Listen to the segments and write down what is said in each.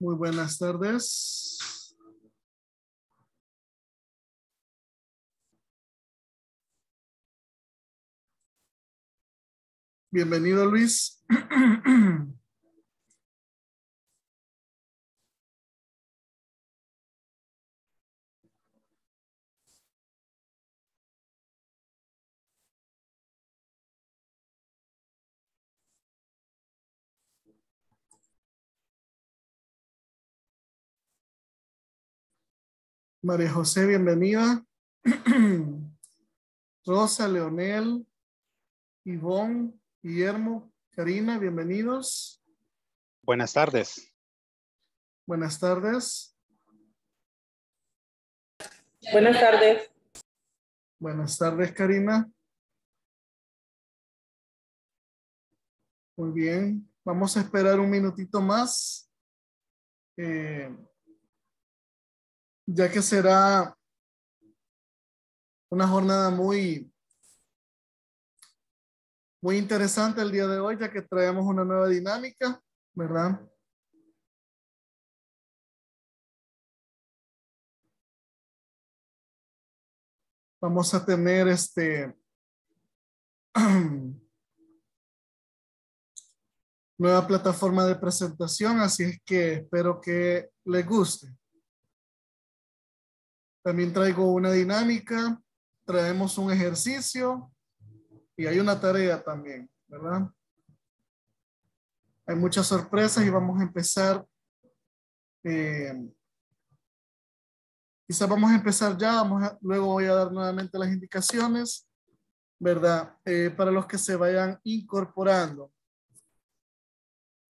Muy buenas tardes. Bienvenido, Luis. María José, bienvenida. Rosa, Leonel, Ivonne, Guillermo, Karina, bienvenidos. Buenas tardes. Buenas tardes. Buenas tardes. Buenas tardes, Karina. Muy bien. Vamos a esperar un minutito más. Eh, ya que será una jornada muy, muy interesante el día de hoy, ya que traemos una nueva dinámica, ¿verdad? Vamos a tener este nueva plataforma de presentación, así es que espero que les guste. También traigo una dinámica, traemos un ejercicio y hay una tarea también, ¿verdad? Hay muchas sorpresas y vamos a empezar. Eh, quizás vamos a empezar ya, vamos luego voy a dar nuevamente las indicaciones, ¿verdad? Eh, para los que se vayan incorporando.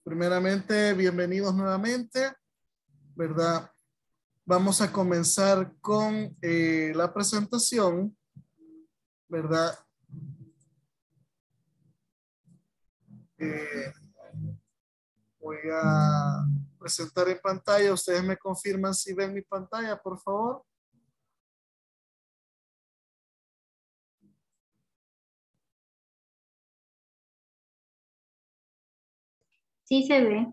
Primeramente, bienvenidos nuevamente, ¿verdad? Vamos a comenzar con eh, la presentación, ¿verdad? Eh, voy a presentar en pantalla. Ustedes me confirman si ven mi pantalla, por favor. Sí se ve.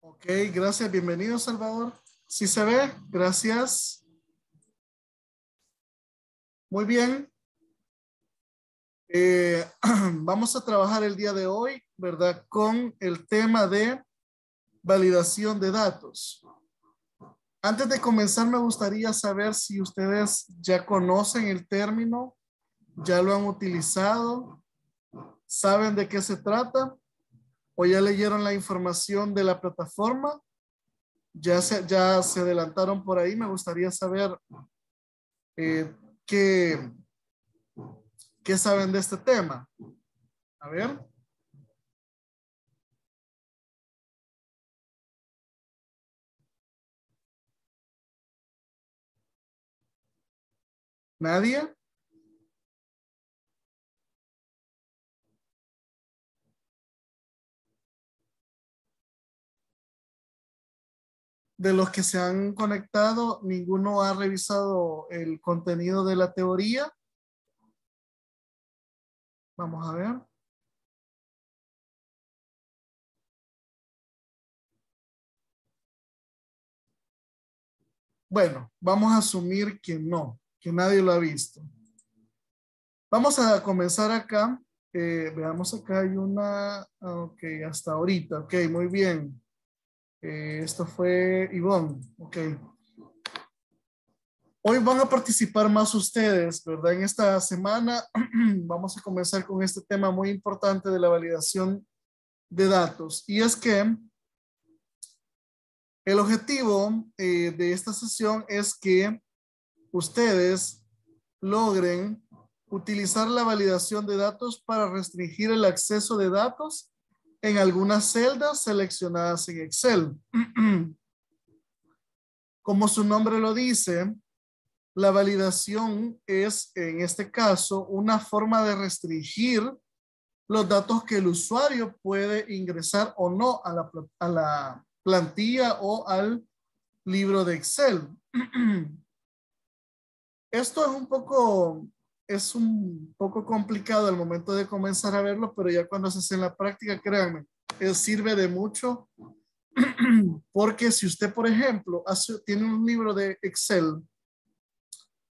Ok, gracias. Bienvenido, Salvador. Sí se ve, gracias. Muy bien. Eh, vamos a trabajar el día de hoy, ¿verdad? Con el tema de validación de datos. Antes de comenzar, me gustaría saber si ustedes ya conocen el término, ya lo han utilizado, saben de qué se trata o ya leyeron la información de la plataforma ya se, ya se adelantaron por ahí. Me gustaría saber eh, qué, qué saben de este tema. A ver. ¿Nadie? De los que se han conectado, ninguno ha revisado el contenido de la teoría. Vamos a ver. Bueno, vamos a asumir que no, que nadie lo ha visto. Vamos a comenzar acá. Eh, veamos acá hay una, ok, hasta ahorita, ok, muy bien. Eh, esto fue Ivonne. Ok. Hoy van a participar más ustedes, ¿verdad? En esta semana vamos a comenzar con este tema muy importante de la validación de datos. Y es que el objetivo eh, de esta sesión es que ustedes logren utilizar la validación de datos para restringir el acceso de datos en algunas celdas seleccionadas en Excel. Como su nombre lo dice, la validación es, en este caso, una forma de restringir los datos que el usuario puede ingresar o no a la, a la plantilla o al libro de Excel. Esto es un poco es un poco complicado al momento de comenzar a verlo, pero ya cuando se hace en la práctica, créanme, sirve de mucho Porque si usted, por ejemplo, tiene un libro de Excel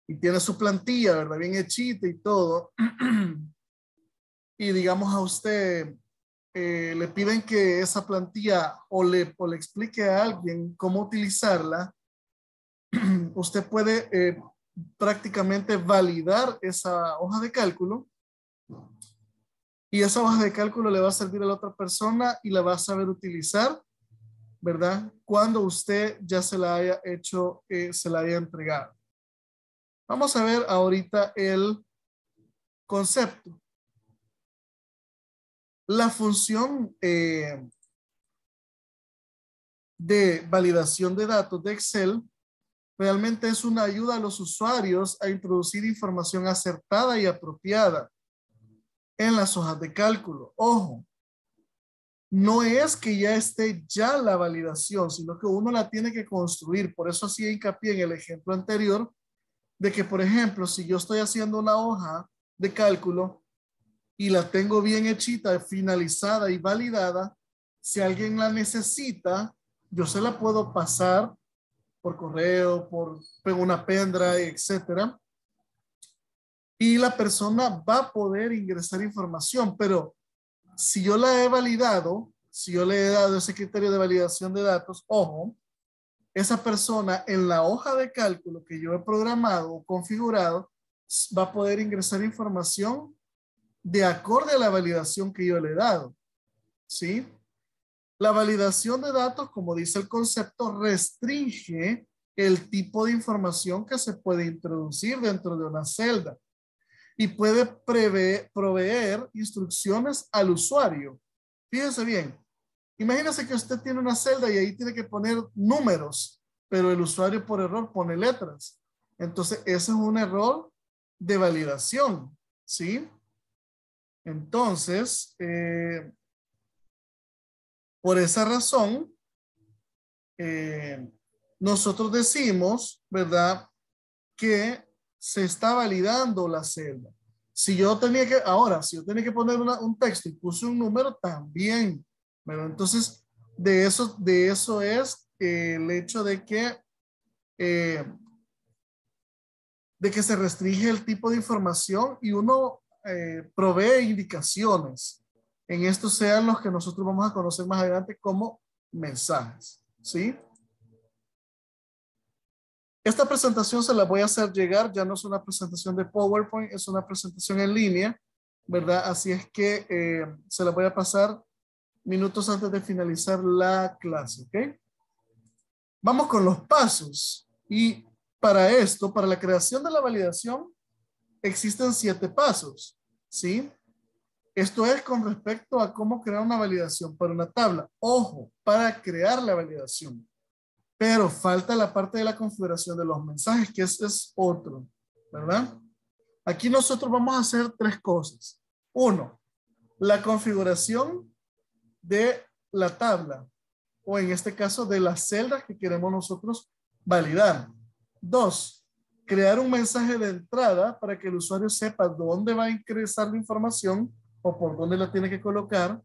y tiene su plantilla, ¿verdad? Bien hechita y todo. y digamos a usted, eh, le piden que esa plantilla o le, o le explique a alguien cómo utilizarla, usted puede eh, prácticamente validar esa hoja de cálculo y esa hoja de cálculo le va a servir a la otra persona y la va a saber utilizar, ¿verdad? Cuando usted ya se la haya hecho, eh, se la haya entregado. Vamos a ver ahorita el concepto. La función eh, de validación de datos de Excel realmente es una ayuda a los usuarios a introducir información acertada y apropiada en las hojas de cálculo. Ojo, no es que ya esté ya la validación, sino que uno la tiene que construir. Por eso hacía hincapié en el ejemplo anterior de que, por ejemplo, si yo estoy haciendo una hoja de cálculo y la tengo bien hechita, finalizada y validada, si alguien la necesita, yo se la puedo pasar por correo, por una pendrive, etcétera. Y la persona va a poder ingresar información, pero si yo la he validado, si yo le he dado ese criterio de validación de datos, ojo, esa persona en la hoja de cálculo que yo he programado o configurado va a poder ingresar información de acorde a la validación que yo le he dado. ¿Sí? La validación de datos, como dice el concepto, restringe el tipo de información que se puede introducir dentro de una celda y puede proveer instrucciones al usuario. Fíjense bien, imagínense que usted tiene una celda y ahí tiene que poner números, pero el usuario por error pone letras. Entonces, ese es un error de validación, ¿sí? Entonces, eh, por esa razón, eh, nosotros decimos, ¿verdad? Que se está validando la celda. Si yo tenía que, ahora, si yo tenía que poner un texto y puse un número, también. Entonces, de eso, de eso es el hecho de que, eh, de que se restringe el tipo de información y uno eh, provee indicaciones en estos sean los que nosotros vamos a conocer más adelante como mensajes. ¿Sí? Esta presentación se la voy a hacer llegar, ya no es una presentación de PowerPoint, es una presentación en línea, ¿verdad? Así es que eh, se la voy a pasar minutos antes de finalizar la clase, ¿ok? Vamos con los pasos. Y para esto, para la creación de la validación, existen siete pasos, ¿sí? Esto es con respecto a cómo crear una validación para una tabla. Ojo, para crear la validación. Pero falta la parte de la configuración de los mensajes, que ese es otro, ¿verdad? Aquí nosotros vamos a hacer tres cosas. Uno, la configuración de la tabla, o en este caso de las celdas que queremos nosotros validar. Dos, crear un mensaje de entrada para que el usuario sepa dónde va a ingresar la información o por dónde la tiene que colocar.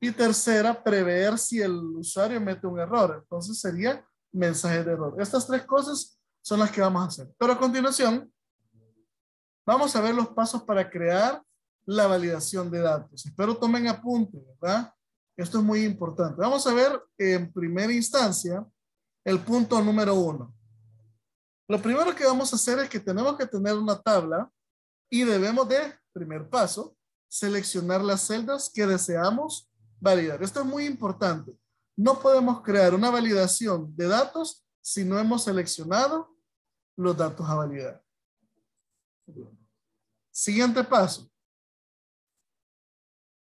Y tercera, prever si el usuario mete un error. Entonces sería mensaje de error. Estas tres cosas son las que vamos a hacer. Pero a continuación, vamos a ver los pasos para crear la validación de datos. Espero tomen apunte, ¿verdad? Esto es muy importante. Vamos a ver en primera instancia el punto número uno. Lo primero que vamos a hacer es que tenemos que tener una tabla y debemos de, primer paso, seleccionar las celdas que deseamos validar. Esto es muy importante. No podemos crear una validación de datos si no hemos seleccionado los datos a validar. Siguiente paso.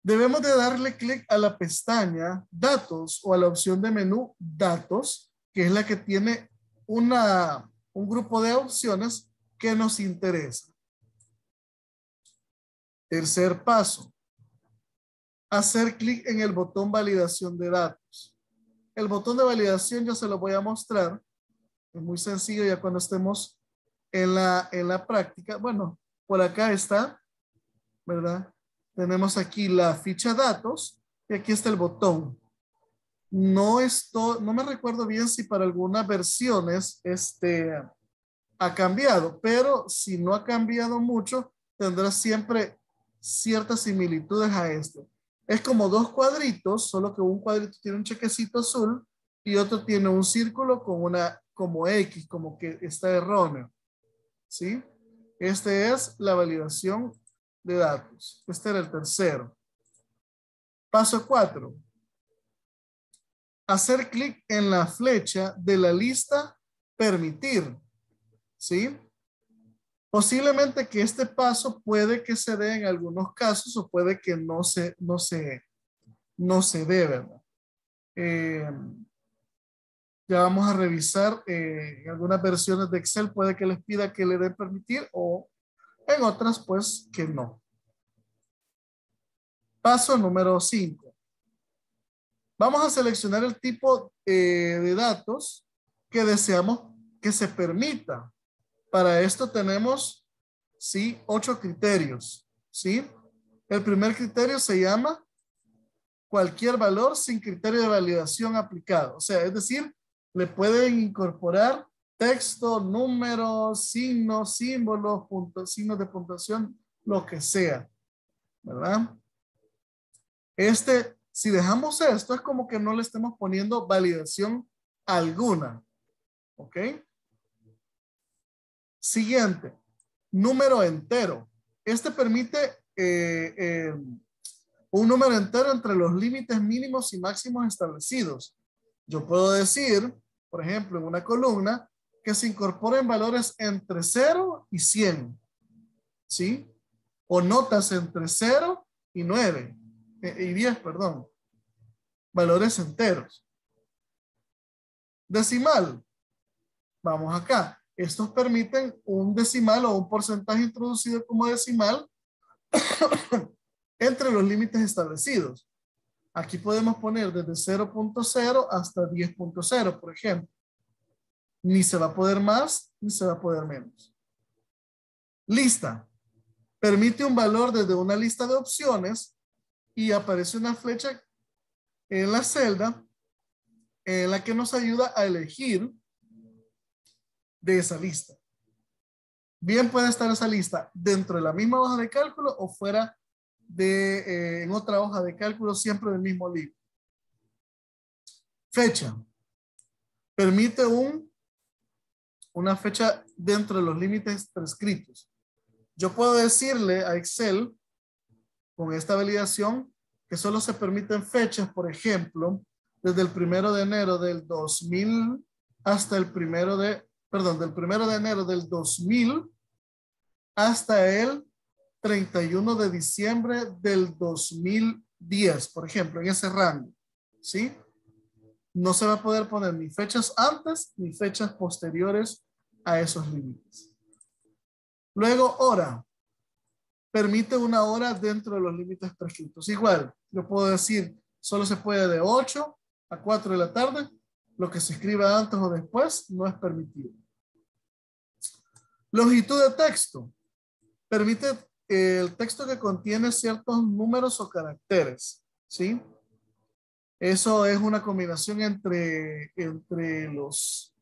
Debemos de darle clic a la pestaña Datos o a la opción de menú Datos, que es la que tiene una, un grupo de opciones que nos interesa. Tercer paso, hacer clic en el botón validación de datos. El botón de validación yo se lo voy a mostrar. Es muy sencillo ya cuando estemos en la, en la práctica. Bueno, por acá está, ¿verdad? Tenemos aquí la ficha datos y aquí está el botón. no esto, no me recuerdo bien si para algunas versiones este ha cambiado, pero si no ha cambiado mucho, tendrá siempre ciertas similitudes a este. Es como dos cuadritos, solo que un cuadrito tiene un chequecito azul y otro tiene un círculo con una como X, como que está erróneo. ¿Sí? Este es la validación de datos. Este era el tercero. Paso cuatro. Hacer clic en la flecha de la lista permitir. ¿Sí? Posiblemente que este paso puede que se dé en algunos casos o puede que no se, no se, no se dé, ¿verdad? Eh, ya vamos a revisar eh, en algunas versiones de Excel puede que les pida que le den permitir o en otras pues que no. Paso número 5. Vamos a seleccionar el tipo eh, de datos que deseamos que se permita. Para esto tenemos, sí, ocho criterios, ¿sí? El primer criterio se llama cualquier valor sin criterio de validación aplicado. O sea, es decir, le pueden incorporar texto, números, signos, símbolos, puntos, signos de puntuación, lo que sea, ¿verdad? Este si dejamos esto, es como que no le estemos poniendo validación alguna. ¿Ok? Siguiente, número entero. Este permite eh, eh, un número entero entre los límites mínimos y máximos establecidos. Yo puedo decir, por ejemplo, en una columna, que se incorporen valores entre 0 y 100. ¿Sí? O notas entre 0 y 9 y 10, perdón, valores enteros. Decimal. Vamos acá. Estos permiten un decimal o un porcentaje introducido como decimal entre los límites establecidos. Aquí podemos poner desde 0.0 hasta 10.0, por ejemplo. Ni se va a poder más, ni se va a poder menos. Lista. Permite un valor desde una lista de opciones y aparece una flecha en la celda en la que nos ayuda a elegir de esa lista. Bien puede estar esa lista dentro de la misma hoja de cálculo o fuera de eh, en otra hoja de cálculo siempre del mismo libro. Fecha. Permite un, una fecha dentro de los límites prescritos. Yo puedo decirle a Excel con esta validación que solo se permiten fechas, por ejemplo, desde el primero de enero del 2000 hasta el primero de, perdón, del primero de enero del 2000 hasta el 31 de diciembre del 2010, por ejemplo, en ese rango, ¿sí? No se va a poder poner ni fechas antes ni fechas posteriores a esos límites. Luego, hora permite una hora dentro de los límites prescritos. Igual, yo puedo decir, solo se puede de 8 a 4 de la tarde. Lo que se escriba antes o después no es permitido. Longitud de texto. Permite el texto que contiene ciertos números o caracteres. ¿Sí? Eso es una combinación entre, entre los,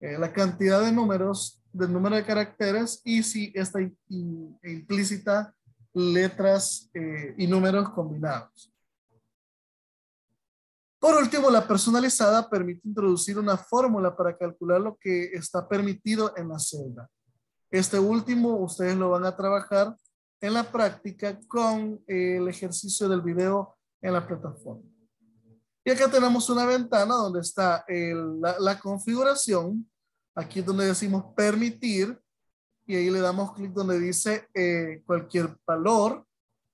eh, la cantidad de números del número de caracteres y si está implícita letras eh, y números combinados. Por último, la personalizada permite introducir una fórmula para calcular lo que está permitido en la celda. Este último ustedes lo van a trabajar en la práctica con el ejercicio del video en la plataforma. Y acá tenemos una ventana donde está la, la configuración Aquí es donde decimos permitir y ahí le damos clic donde dice eh, cualquier valor,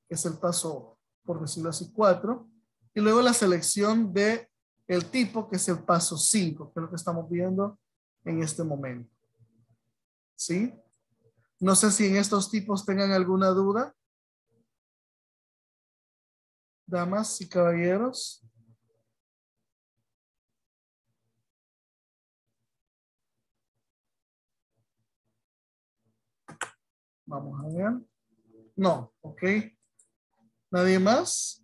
que es el paso, por decirlo así, 4. Y luego la selección de el tipo, que es el paso 5, que es lo que estamos viendo en este momento. ¿Sí? No sé si en estos tipos tengan alguna duda. Damas y caballeros. Vamos a ver. No, ok. ¿Nadie más?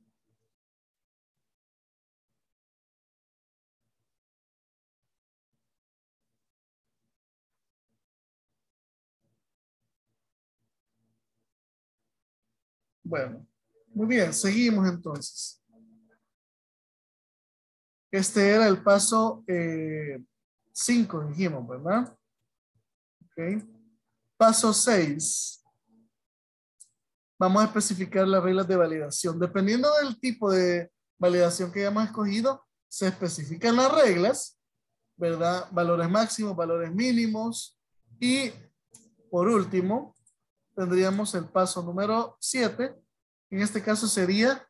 Bueno, muy bien, seguimos entonces. Este era el paso 5, eh, dijimos, ¿verdad? Ok. Paso 6. Vamos a especificar las reglas de validación. Dependiendo del tipo de validación que hayamos escogido, se especifican las reglas, ¿verdad? Valores máximos, valores mínimos. Y por último, tendríamos el paso número 7. En este caso sería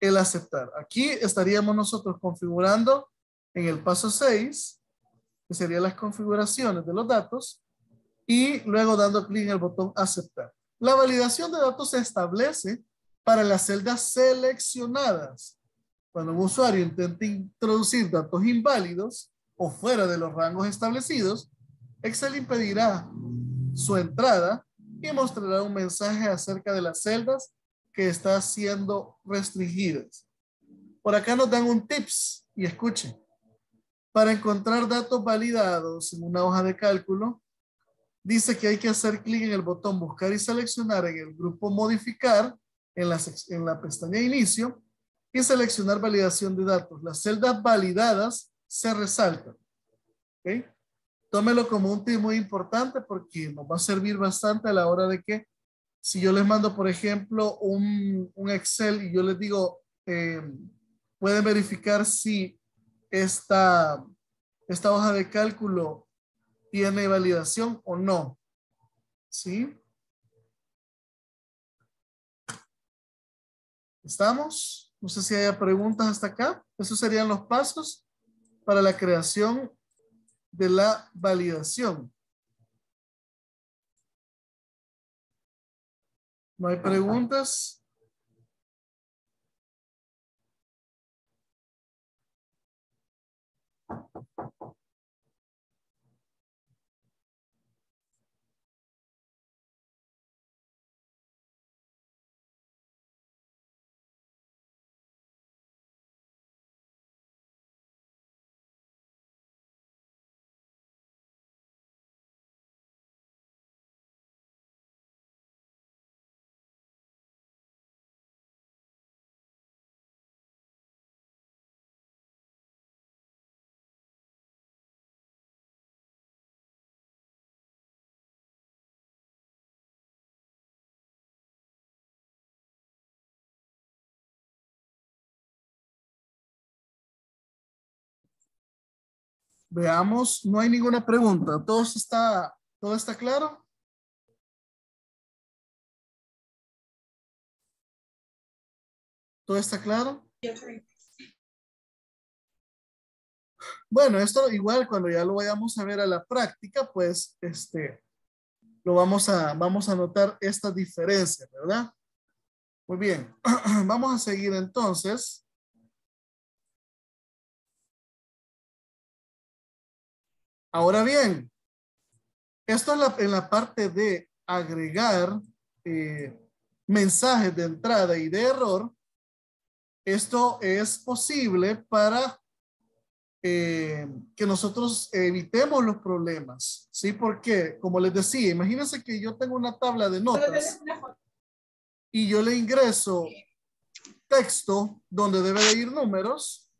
el aceptar. Aquí estaríamos nosotros configurando en el paso 6, que serían las configuraciones de los datos, y luego dando clic en el botón aceptar. La validación de datos se establece para las celdas seleccionadas. Cuando un usuario intente introducir datos inválidos o fuera de los rangos establecidos, Excel impedirá su entrada y mostrará un mensaje acerca de las celdas que está siendo restringidas. Por acá nos dan un tips y escuchen. Para encontrar datos validados en una hoja de cálculo, dice que hay que hacer clic en el botón buscar y seleccionar en el grupo modificar en la, en la pestaña inicio y seleccionar validación de datos. Las celdas validadas se resaltan. ¿Okay? Tómelo como un tip muy importante porque nos va a servir bastante a la hora de que si yo les mando, por ejemplo, un, Excel y yo les digo, eh, pueden verificar si esta, esta hoja de cálculo tiene validación o no. ¿Sí? ¿Estamos? No sé si haya preguntas hasta acá. Esos serían los pasos para la creación de la validación. ¿No hay preguntas? Veamos, no hay ninguna pregunta. ¿Todo está, todo está claro? ¿Todo está claro? Bueno, esto igual cuando ya lo vayamos a ver a la práctica, pues este, lo vamos a, vamos a notar esta diferencia, ¿verdad? Muy bien, vamos a seguir entonces. Ahora bien, esto en la, parte de agregar eh, mensajes de entrada y de error. Esto es posible para eh, que nosotros evitemos los problemas. ¿Sí? Porque, como les decía, imagínense que yo tengo una tabla de notas y yo le ingreso texto donde debe de ir números,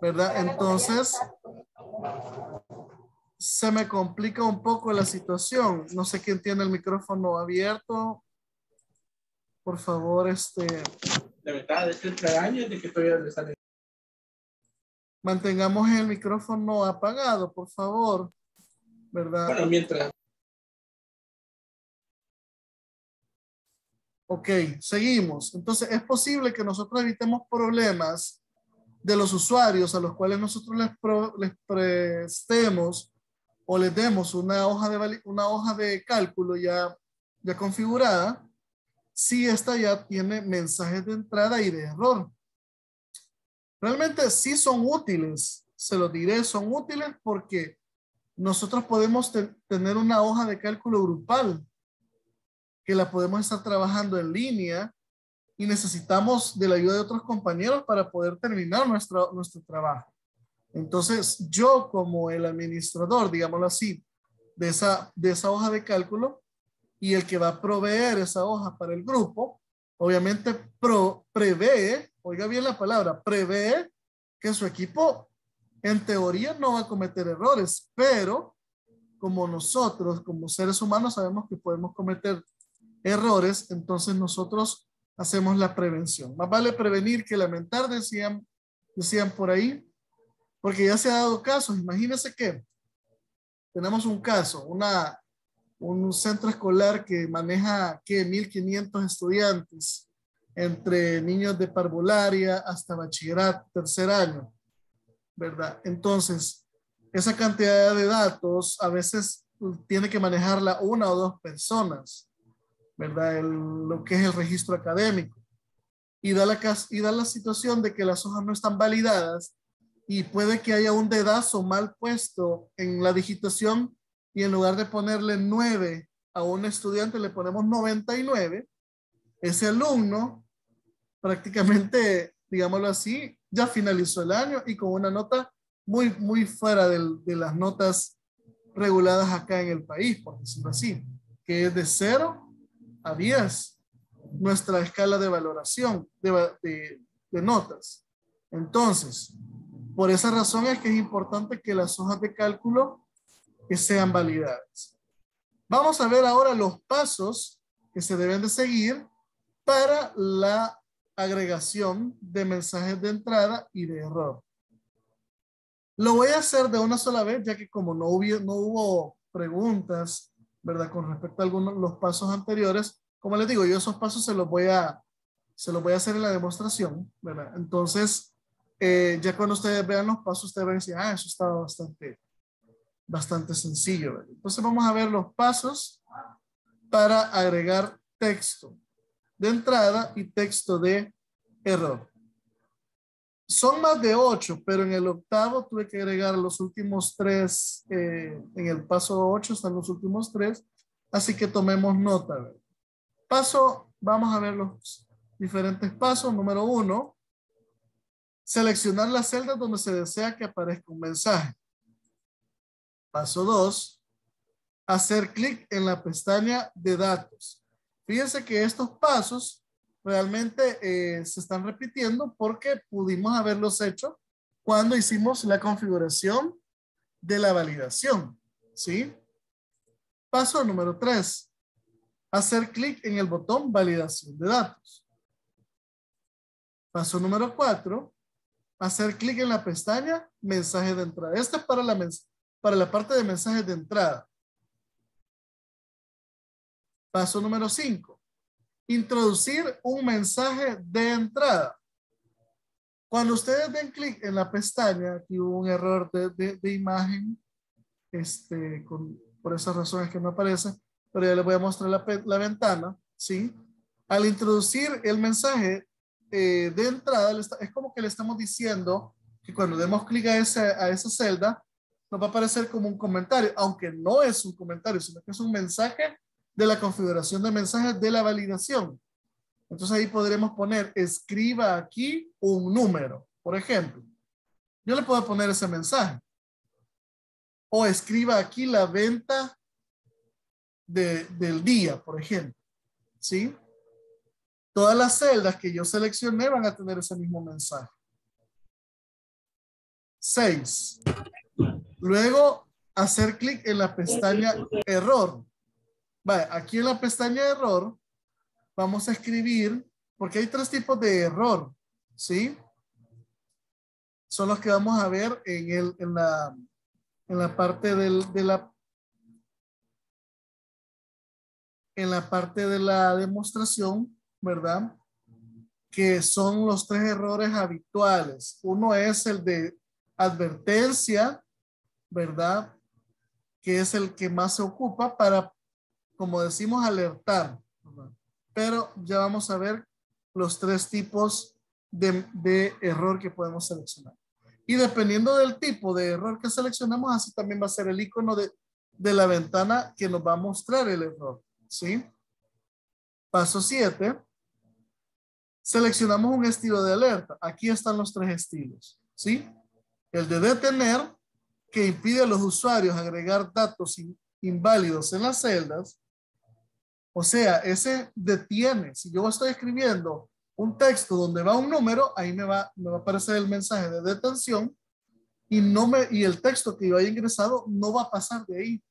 ¿verdad? Entonces, se me complica un poco la situación. No sé quién tiene el micrófono abierto. Por favor, este. La verdad es de que todavía sale. Mantengamos el micrófono apagado, por favor. ¿Verdad? Bueno, mientras. Ok, seguimos. Entonces, es posible que nosotros evitemos problemas de los usuarios a los cuales nosotros les, prestemos o les demos una hoja de, una hoja de cálculo ya, ya configurada, si esta ya tiene mensajes de entrada y de error. Realmente sí son útiles, se lo diré, son útiles porque nosotros podemos tener una hoja de cálculo grupal que la podemos estar trabajando en línea y necesitamos de la ayuda de otros compañeros para poder terminar nuestro, nuestro trabajo. Entonces, yo como el administrador, digámoslo así, de esa, de esa hoja de cálculo, y el que va a proveer esa hoja para el grupo, obviamente pro, prevé, oiga bien la palabra, prevé que su equipo en teoría no va a cometer errores, pero como nosotros, como seres humanos, sabemos que podemos cometer errores, entonces nosotros hacemos la prevención. Más vale prevenir que lamentar, decían, decían por ahí, porque ya se ha dado casos. Imagínense que tenemos un caso, un centro escolar que maneja que 1500 estudiantes entre niños de parvularia hasta bachillerato, tercer año, ¿verdad? Entonces, esa cantidad de datos a veces tiene que manejarla una o dos personas, ¿verdad? lo que es el registro académico. Y da, la, y da la situación de que las hojas no están validadas y puede que haya un dedazo mal puesto en la digitación y en lugar de ponerle 9 a un estudiante le ponemos 99, ese alumno prácticamente, digámoslo así, ya finalizó el año y con una nota muy, muy fuera de las notas reguladas acá en el país, por decirlo así, que es de 0 a 10, nuestra escala de valoración de, notas. Entonces, por esa razón es que es importante que las hojas de cálculo que sean validadas. Vamos a ver ahora los pasos que se deben de seguir para la agregación de mensajes de entrada y de error. Lo voy a hacer de una sola vez, ya que como no hubo, no hubo preguntas, ¿verdad? Con respecto a algunos los pasos anteriores, como les digo, yo esos pasos se los voy a, se los voy a hacer en la demostración, ¿verdad? Entonces, eh, ya cuando ustedes vean los pasos, ustedes van a decir, ah, eso estaba bastante, bastante sencillo. Entonces vamos a ver los pasos para agregar texto de entrada y texto de error. Son más de ocho, pero en el octavo tuve que agregar los últimos tres. Eh, en el paso ocho están los últimos tres. Así que tomemos nota. Paso, vamos a ver los diferentes pasos. Número uno, seleccionar las celdas donde se desea que aparezca un mensaje. Paso 2. Hacer clic en la pestaña de datos. Fíjense que estos pasos realmente eh, se están repitiendo porque pudimos haberlos hecho cuando hicimos la configuración de la validación. ¿Sí? Paso número 3. Hacer clic en el botón validación de datos. Paso número 4. Hacer clic en la pestaña mensaje de entrada. Esta es para la para la parte de mensajes de entrada. Paso número 5. Introducir un mensaje de entrada. Cuando ustedes den clic en la pestaña, aquí hubo un error de, de, imagen, este, por esas razones que no aparece, pero ya les voy a mostrar la, la ventana, ¿sí? Al introducir el mensaje eh, de entrada, es como que le estamos diciendo que cuando demos clic a, a esa celda, nos va a aparecer como un comentario, aunque no es un comentario, sino que es un mensaje de la configuración de mensajes de la validación. Entonces ahí podremos poner, escriba aquí un número, por ejemplo. Yo le puedo poner ese mensaje. O escriba aquí la venta del día, por ejemplo. ¿Sí? Todas las celdas que yo seleccioné van a tener ese mismo mensaje. 6. Luego, hacer clic en la pestaña error. Vale, aquí en la pestaña error, vamos a escribir, porque hay tres tipos de error, ¿sí? Son los que vamos a ver en, el, en, la, en la parte del, de la en la parte de la demostración, ¿verdad? Que son los tres errores habituales. Uno es el de advertencia, ¿verdad? Que es el que más se ocupa para, como decimos, alertar. Pero ya vamos a ver los tres tipos de, error que podemos seleccionar. Y dependiendo del tipo de error que seleccionamos, así también va a ser el icono de, de la ventana que nos va a mostrar el error. ¿Sí? Paso 7. Seleccionamos un estilo de alerta. Aquí están los tres estilos. ¿Sí? El de detener, que impide a los usuarios agregar datos inválidos en las celdas. O sea, ese detiene. Si yo estoy escribiendo un texto donde va un número, ahí me va, me va a aparecer el mensaje de detención y, no me, y el texto que yo haya ingresado no va a pasar de ahí.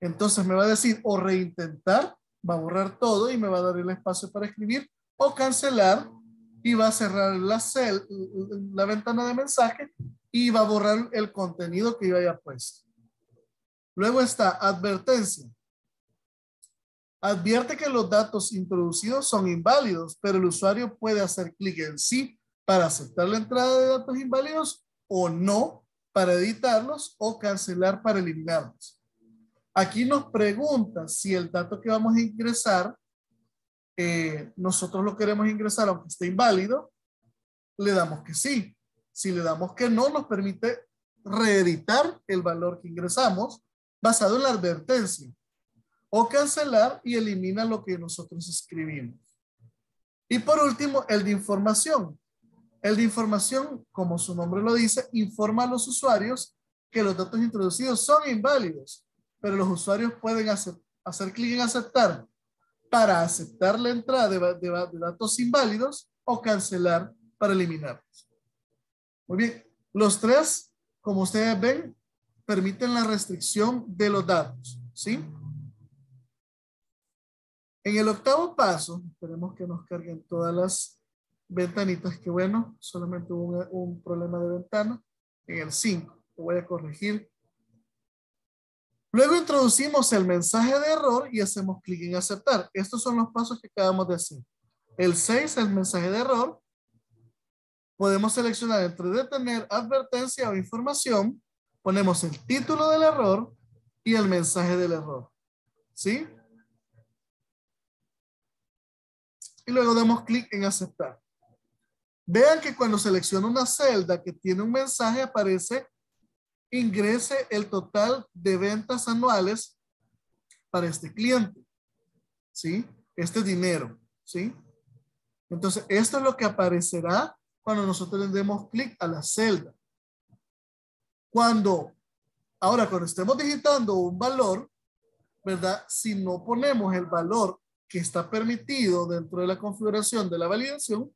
Entonces me va a decir o reintentar, va a borrar todo y me va a dar el espacio para escribir o cancelar y va a cerrar la, cel, la ventana de mensaje y va a borrar el contenido que yo haya puesto. Luego está advertencia. Advierte que los datos introducidos son inválidos, pero el usuario puede hacer clic en sí para aceptar la entrada de datos inválidos o no para editarlos o cancelar para eliminarlos. Aquí nos pregunta si el dato que vamos a ingresar, eh, nosotros lo queremos ingresar aunque esté inválido, le damos que sí. Si le damos que no, nos permite reeditar el valor que ingresamos basado en la advertencia o cancelar y elimina lo que nosotros escribimos. Y por último, el de información. El de información, como su nombre lo dice, informa a los usuarios que los datos introducidos son inválidos, pero los usuarios pueden hacer, hacer clic en aceptar para aceptar la entrada de, de datos inválidos o cancelar para eliminarlos. Muy bien, los tres, como ustedes ven, permiten la restricción de los datos, ¿sí? En el octavo paso, esperemos que nos carguen todas las ventanitas, que bueno, solamente hubo un, problema de ventana. En el 5, lo voy a corregir. Luego introducimos el mensaje de error y hacemos clic en aceptar. Estos son los pasos que acabamos de hacer. El 6, el mensaje de error. Podemos seleccionar entre detener advertencia o información. Ponemos el título del error y el mensaje del error. ¿Sí? Y luego damos clic en aceptar. Vean que cuando selecciono una celda que tiene un mensaje aparece ingrese el total de ventas anuales para este cliente. ¿Sí? Este dinero. ¿Sí? Entonces, esto es lo que aparecerá cuando nosotros le demos clic a la celda. Cuando, ahora cuando estemos digitando un valor, ¿verdad? Si no ponemos el valor que está permitido dentro de la configuración de la validación,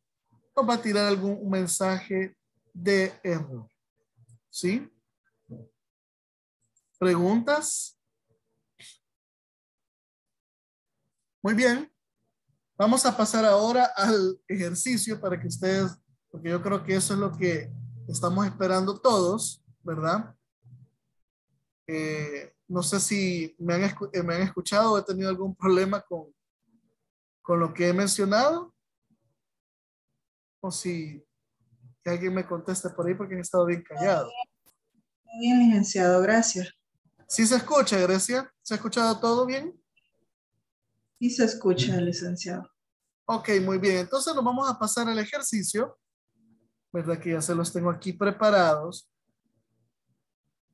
nos va a tirar algún mensaje de error. ¿Sí? ¿Preguntas? Muy bien. Vamos a pasar ahora al ejercicio para que ustedes, porque yo creo que eso es lo que estamos esperando todos, ¿verdad? Eh, no sé si me han, me han escuchado o he tenido algún problema con, con lo que he mencionado? O si que alguien me conteste por ahí porque he estado bien callado. Muy bien, licenciado, gracias. ¿Sí se escucha, Grecia? ¿Se ha escuchado todo bien? Sí se escucha, licenciado. Ok, muy bien. Entonces nos vamos a pasar al ejercicio, ¿verdad? Que ya se los tengo aquí preparados.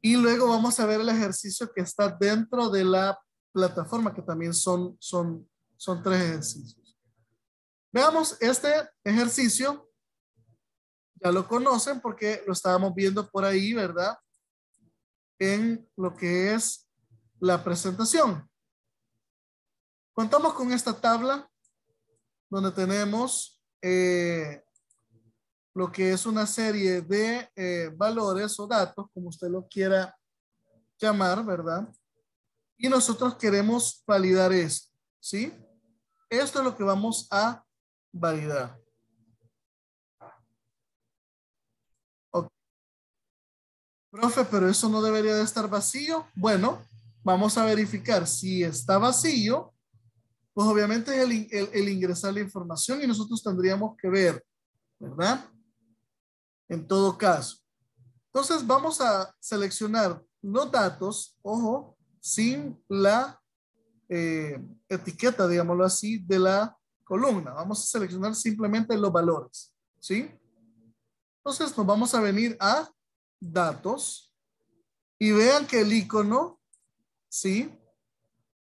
Y luego vamos a ver el ejercicio que está dentro de la plataforma, que también son, son son tres ejercicios. Veamos este ejercicio. Ya lo conocen porque lo estábamos viendo por ahí, ¿verdad? En lo que es la presentación. Contamos con esta tabla donde tenemos eh, lo que es una serie de eh, valores o datos, como usted lo quiera llamar, ¿verdad? Y nosotros queremos validar esto, ¿sí? Esto es lo que vamos a validar. Profe, pero eso no debería de estar vacío. Bueno, vamos a verificar si está vacío. Pues obviamente es el, el ingresar la información y nosotros tendríamos que ver, ¿verdad? En todo caso. Entonces vamos a seleccionar los datos, ojo, sin la eh, etiqueta, digámoslo así, de la columna. Vamos a seleccionar simplemente los valores, ¿sí? Entonces nos vamos a venir a datos y vean que el icono, ¿sí?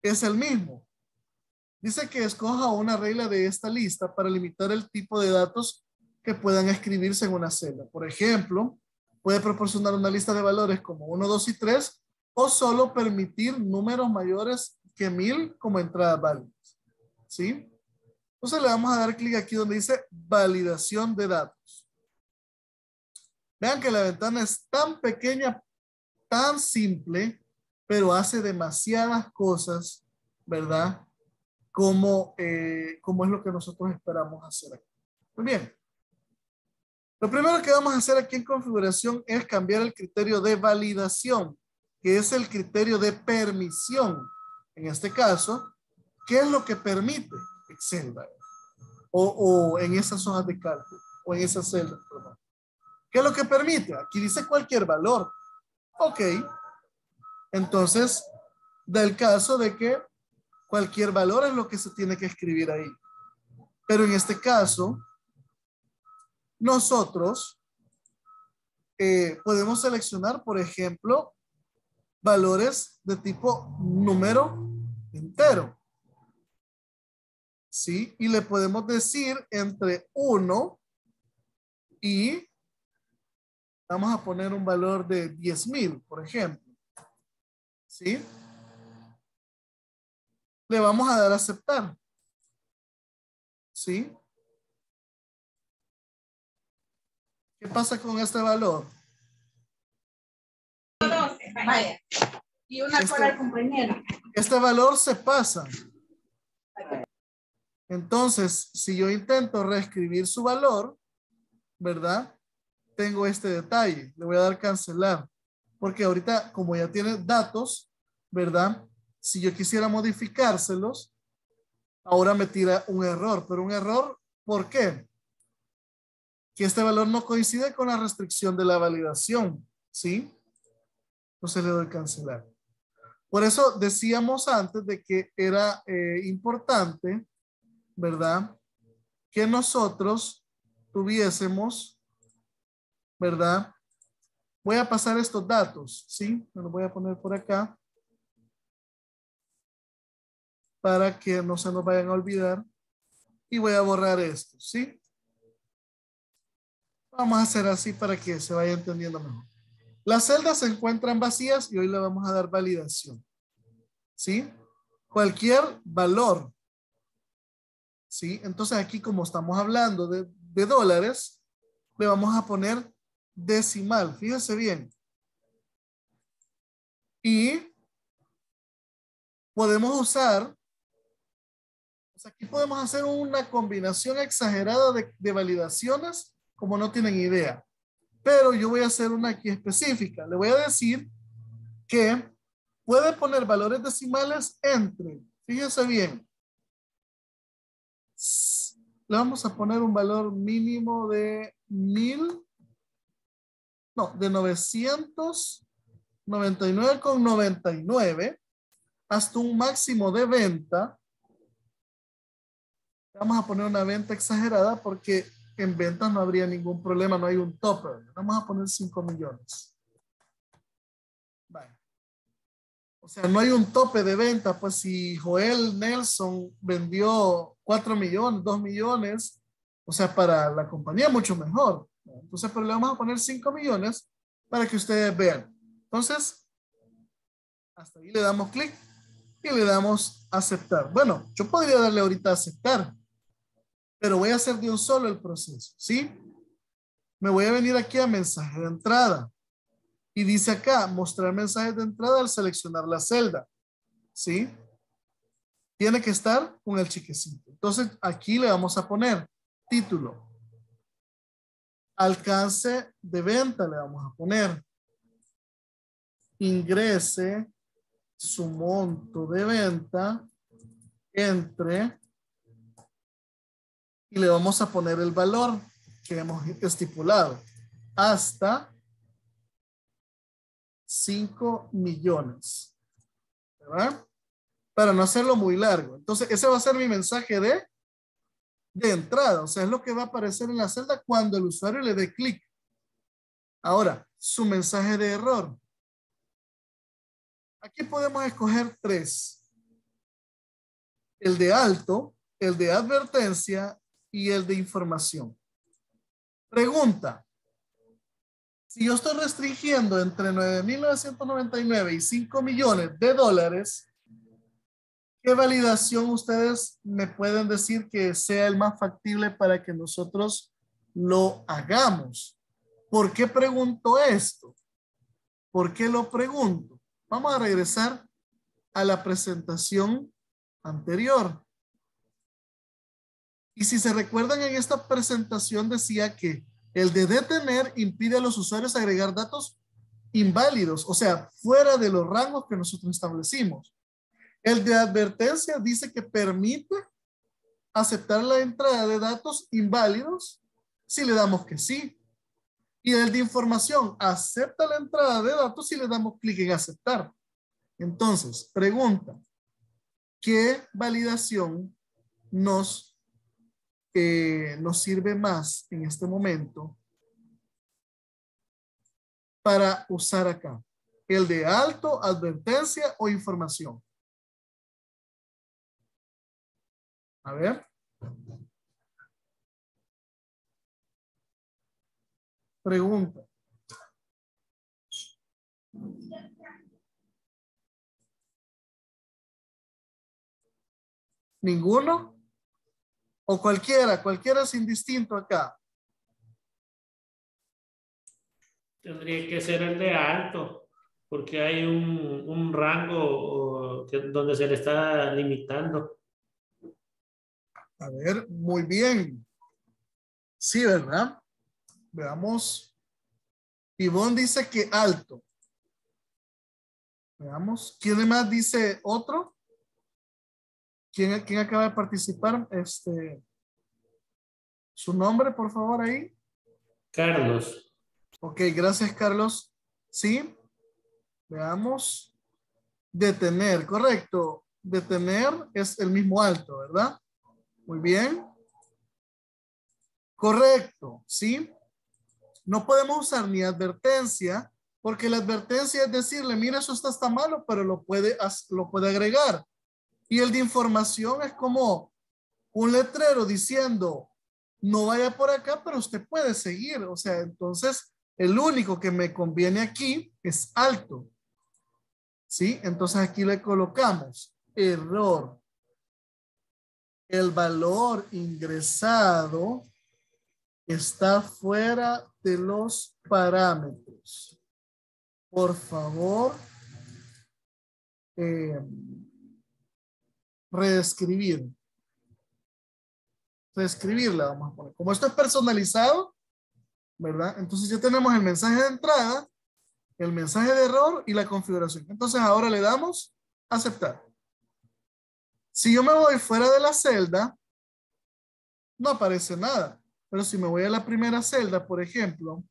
Es el mismo. Dice que escoja una regla de esta lista para limitar el tipo de datos que puedan escribirse en una celda. Por ejemplo, puede proporcionar una lista de valores como 1, 2 y 3 o solo permitir números mayores que 1000 como entradas válidas. ¿Sí? Entonces le vamos a dar clic aquí donde dice validación de datos. Vean que la ventana es tan pequeña, tan simple, pero hace demasiadas cosas, ¿verdad? Como, eh, como es lo que nosotros esperamos hacer aquí. Muy bien. Lo primero que vamos a hacer aquí en configuración es cambiar el criterio de validación, que es el criterio de permisión. En este caso, ¿qué es lo que permite Excel? O, o en esas zonas de cálculo, o en esas celdas, perdón. ¿Qué es lo que permite? Aquí dice cualquier valor. Ok. Entonces, del caso de que cualquier valor es lo que se tiene que escribir ahí. Pero en este caso, nosotros eh, podemos seleccionar, por ejemplo, valores de tipo número entero. ¿Sí? Y le podemos decir entre 1 y vamos a poner un valor de 10,000, por ejemplo. ¿Sí? Le vamos a dar a aceptar. ¿Sí? ¿Qué pasa con este valor? Vaya. Y una Este- para el compañero. Este valor se pasa. Entonces, si yo intento reescribir su valor, ¿verdad? Tengo este detalle. Le voy a dar cancelar. Porque ahorita, como ya tiene datos, ¿verdad? Si yo quisiera modificárselos, ahora me tira un error. Pero un error, ¿por qué? Que este valor no coincide con la restricción de la validación. ¿Sí? Entonces le doy cancelar. Por eso decíamos antes de que era eh, importante, ¿verdad? Que nosotros tuviésemos, ¿verdad? Voy a pasar estos datos, ¿sí? Me los voy a poner por acá para que no se nos vayan a olvidar. Y voy a borrar esto, ¿sí? Vamos a hacer así para que se vaya entendiendo mejor. Las celdas se encuentran vacías y hoy le vamos a dar validación. ¿Sí? Cualquier valor. ¿Sí? Entonces aquí como estamos hablando de, dólares, le vamos a poner decimal. Fíjense bien. Y podemos usar, aquí podemos hacer una combinación exagerada de validaciones como no tienen idea pero yo voy a hacer una aquí específica. Le voy a decir que puede poner valores decimales entre, fíjense bien, le vamos a poner un valor mínimo de mil, no, de 999,99 hasta un máximo de venta. Vamos a poner una venta exagerada porque en ventas no habría ningún problema, no hay un tope. Vamos a poner 5 millones. Vale. O sea, no hay un tope de venta, pues si Joel Nelson vendió 4 millones, 2 millones, o sea, para la compañía mucho mejor. Entonces, pero le vamos a poner 5 millones para que ustedes vean. Entonces, hasta ahí le damos clic y le damos aceptar. Bueno, yo podría darle ahorita aceptar, pero voy a hacer de un solo el proceso, ¿sí? Me voy a venir aquí a mensaje de entrada y dice acá, mostrar mensajes de entrada al seleccionar la celda, ¿sí? Tiene que estar con el chiquecito. Entonces, aquí le vamos a poner título. Alcance de venta le vamos a poner. Ingrese su monto de venta entre y le vamos a poner el valor que hemos estipulado hasta 5 millones. ¿Verdad? Para no hacerlo muy largo. Entonces, ese va a ser mi mensaje de, de entrada. O sea, es lo que va a aparecer en la celda cuando el usuario le dé clic. Ahora, su mensaje de error. Aquí podemos escoger tres. El de alto, el de advertencia y el de información. Pregunta. Si yo estoy restringiendo entre 9.999 y 5 millones de dólares, ¿Qué validación ustedes me pueden decir que sea el más factible para que nosotros lo hagamos? ¿Por qué pregunto esto? ¿Por qué lo pregunto? Vamos a regresar a la presentación anterior. Y si se recuerdan en esta presentación decía que el de detener impide a los usuarios agregar datos inválidos, o sea, fuera de los rangos que nosotros establecimos. El de advertencia dice que permite aceptar la entrada de datos inválidos si le damos que sí. Y el de información acepta la entrada de datos si le damos clic en aceptar. Entonces, pregunta, ¿qué validación nos, nos sirve más en este momento para usar acá? ¿El de alto, advertencia o información? A ver. Pregunta. ¿Ninguno? O cualquiera, cualquiera es indistinto acá. Tendría que ser el de alto, porque hay un, un rango que, donde se le está limitando. A ver, muy bien. Sí, ¿verdad? Veamos. Ivonne dice que alto. Veamos. ¿Quién más dice otro? ¿Quién, ¿Quién acaba de participar? Este, su nombre, por favor, ahí. Carlos. Ok, gracias, Carlos. Sí. Veamos. Detener, correcto. Detener es el mismo alto, ¿verdad? Muy bien. Correcto, ¿sí? No podemos usar ni advertencia, porque la advertencia es decirle, mira, eso está, está malo, pero lo puede, lo puede agregar. Y el de información es como un letrero diciendo, no vaya por acá, pero usted puede seguir. O sea, entonces, el único que me conviene aquí es alto. ¿Sí? Entonces aquí le colocamos error. El valor ingresado está fuera de los parámetros. Por favor, eh, reescribir. Reescribirla, vamos a poner. Como esto es personalizado, ¿verdad? Entonces ya tenemos el mensaje de entrada, el mensaje de error y la configuración. Entonces ahora le damos aceptar. Si yo me voy fuera de la celda, no aparece nada. Pero si me voy a la primera celda, por ejemplo,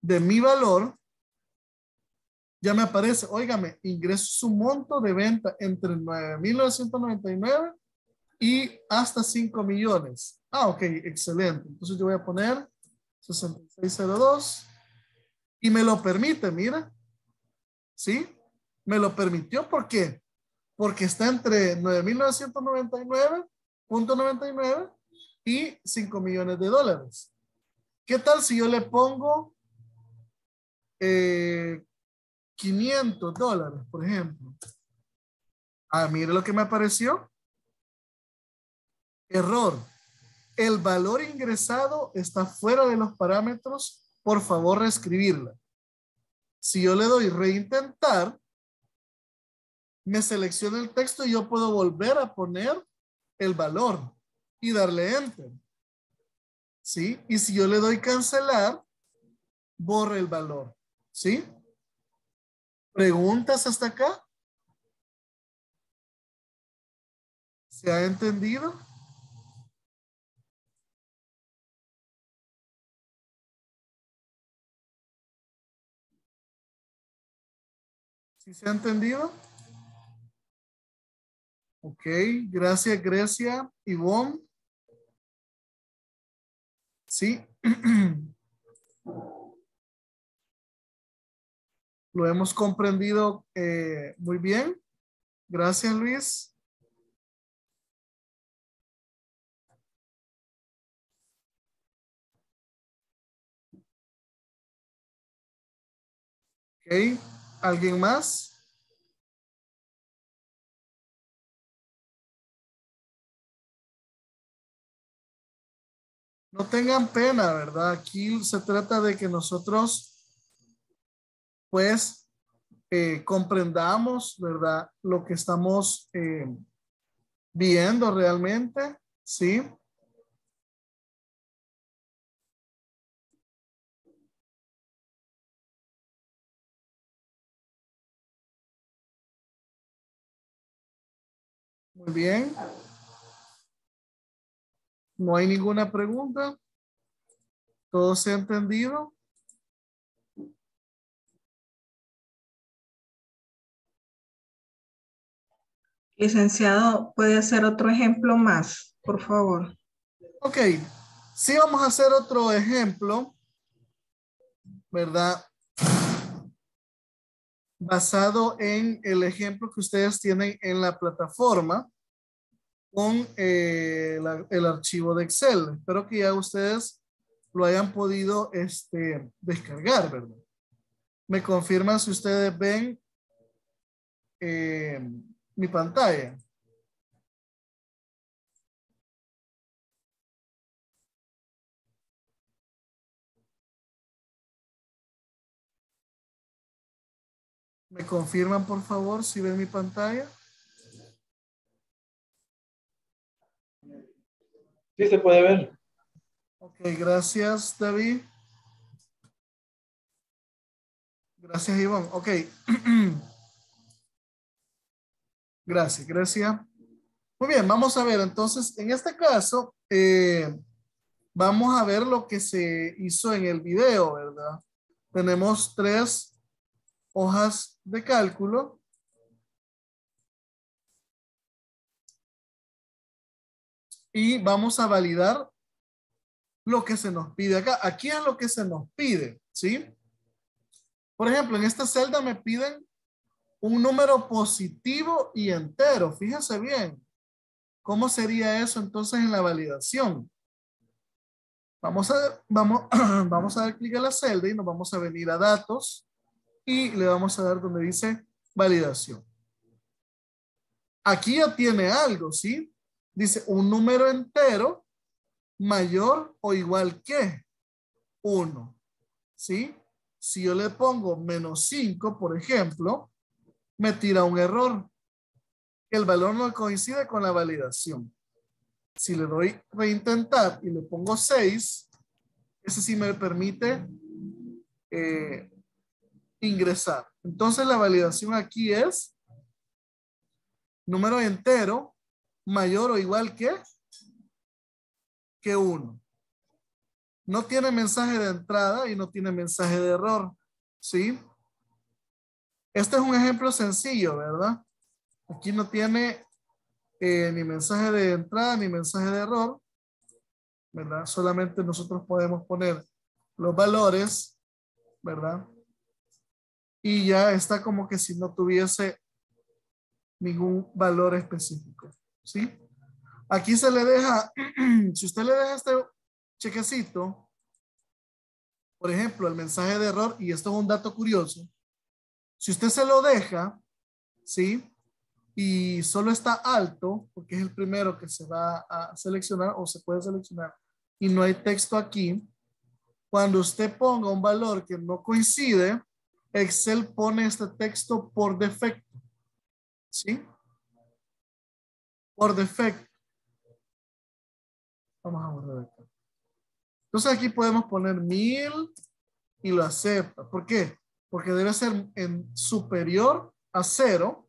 de mi valor, ya me aparece, óigame, ingreso su monto de venta entre 9,999 y hasta 5 millones. Ah, ok, excelente. Entonces yo voy a poner 6602 y me lo permite, mira. ¿Sí? Me lo permitió, ¿por qué? Porque está entre 9,999.99 y 5 millones de dólares. ¿Qué tal si yo le pongo eh, 500 dólares, por ejemplo? Ah, mire lo que me apareció. Error. El valor ingresado está fuera de los parámetros. Por favor, reescribirla. Si yo le doy reintentar, me selecciona el texto y yo puedo volver a poner el valor y darle enter. ¿Sí? Y si yo le doy cancelar, borre el valor. ¿Sí? ¿Preguntas hasta acá? ¿Se ha entendido? ¿Sí se ha entendido? Ok, gracias Grecia. Ivonne. Sí. Lo hemos comprendido eh, muy bien. Gracias, Luis. Okay. ¿Alguien más? No tengan pena, ¿verdad? Aquí se trata de que nosotros pues, eh, comprendamos, ¿verdad? Lo que estamos eh, viendo realmente, ¿sí? Muy bien. No hay ninguna pregunta. ¿Todo se ha entendido? Licenciado, ¿puede hacer otro ejemplo más, por favor? Ok, sí vamos a hacer otro ejemplo, ¿verdad? Basado en el ejemplo que ustedes tienen en la plataforma con eh, el archivo de Excel. Espero que ya ustedes lo hayan podido este, descargar, ¿verdad? Me confirman si ustedes ven eh, mi pantalla. ¿Me confirman, por favor, si ven mi pantalla? Sí, se puede ver. Ok, gracias, David. Gracias, Iván. Ok. Gracias, gracias. Muy bien, vamos a ver. Entonces, en este caso, eh, vamos a ver lo que se hizo en el video, ¿verdad? Tenemos tres hojas de cálculo. Y vamos a validar lo que se nos pide acá. Aquí es lo que se nos pide, ¿sí? Por ejemplo, en esta celda me piden un número positivo y entero. Fíjense bien. ¿Cómo sería eso entonces en la validación? Vamos a, vamos, vamos a dar clic a la celda y nos vamos a venir a datos y le vamos a dar donde dice validación. Aquí ya tiene algo, ¿sí? Dice un número entero mayor o igual que 1. ¿Sí? Si yo le pongo menos 5, por ejemplo, me tira un error. El valor no coincide con la validación. Si le doy reintentar y le pongo 6, ese sí me permite eh, ingresar. Entonces la validación aquí es número entero mayor o igual que que 1. No tiene mensaje de entrada y no tiene mensaje de error. ¿Sí? Este es un ejemplo sencillo, ¿verdad? Aquí no tiene eh, ni mensaje de entrada ni mensaje de error, ¿verdad? Solamente nosotros podemos poner los valores, ¿verdad? Y ya está como que si no tuviese ningún valor específico, ¿sí? Aquí se le deja, si usted le deja este chequecito, por ejemplo, el mensaje de error, y esto es un dato curioso, si usted se lo deja, ¿sí? Y solo está alto, porque es el primero que se va a seleccionar o se puede seleccionar, y no hay texto aquí, cuando usted ponga un valor que no coincide, Excel pone este texto por defecto, ¿sí? Por defecto. Vamos a borrar acá. Entonces aquí podemos poner mil y lo acepta. ¿Por qué? Porque debe ser en superior a cero,